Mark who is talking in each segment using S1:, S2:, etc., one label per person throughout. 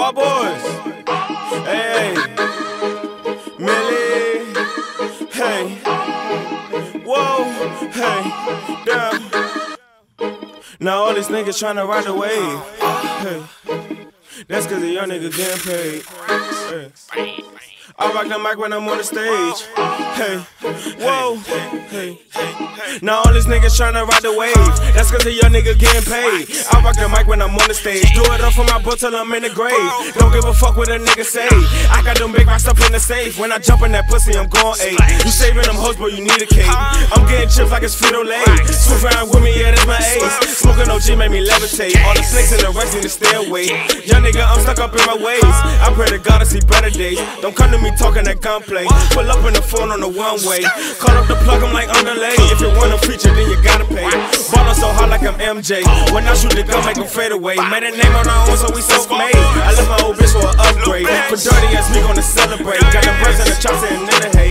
S1: my boys. Hey, Millie. Hey, whoa. Hey, down. Now all these niggas tryna ride the wave. Hey, that's cause the young nigga getting paid. I rock the mic when I'm on the stage. Hey, whoa, hey. hey, Now all these niggas tryna ride the wave. That's cause the young nigga getting paid. I rock the mic when I'm on the stage. Do it up for my book till I'm in the grave. Don't give a fuck what a nigga say. I got them big rocks up in the safe. When I jump in that pussy, I'm going eight. You saving them hoes, but you need a cake. I'm getting chips like it's Frito Lay. Switch around with me, yeah, that's my ace. Smoking OG made me levitate. All the snakes in the rest to stay away. Young nigga, I'm stuck up in my ways. I pray to God to see better days. Don't come to me talking that gunplay. Pull up in the phone on the one way. Call up the plug, I'm like underlay. If you want a feature, then you gotta pay. Ballin' so hard like I'm MJ. When I shoot the gun, make them fade away. Made a name on our own, so we self made. I left my old bitch for an upgrade. For dirty ass, we gonna celebrate. Got the breasts and the chops and in the hay.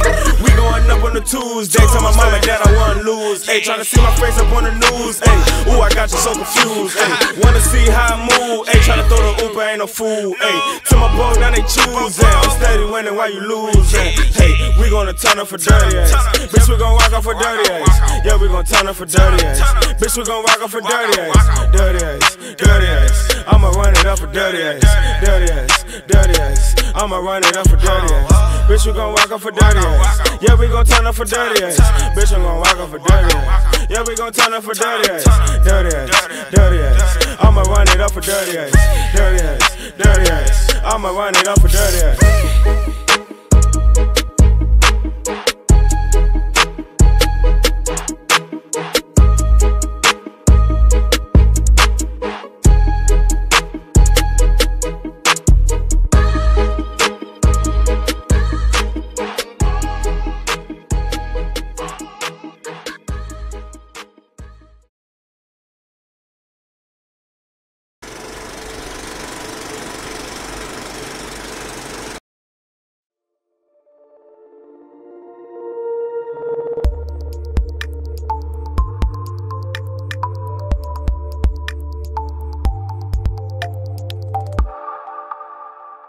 S1: Up on the Tuesday. Tell my and dad I wanna lose. Hey, tryna see my face up on the news. Hey, ooh, I got you so confused. Hey, wanna see how I move. Hey, tryna throw the Uber, ain't no fool. Hey, to my boys, now they choose. Hey, I'm steady winning while you lose. Hey, hey, we gonna turn up for dirty ass. Bitch, we gon' rock up for dirty ass. Yeah, we gon' turn up for dirty ass. Bitch, we gon' rock up for dirty ass. Dirty ass, dirty ass. I'ma run it up for dirty ass. Dirty ass, dirty ass. I'ma run it up for dirty ass. Bitch, we gon' rock off for dirty ass. Yeah, we gon' turn up for dirty ass. Bitch, we gon' rock off for dirty ass. Yeah, we gon' turn up for dirty ass. Dirty ass, dirty ass. I'ma run it up for dirty ass. Dirty ass, dirty ass. I'ma run it up for dirty ass.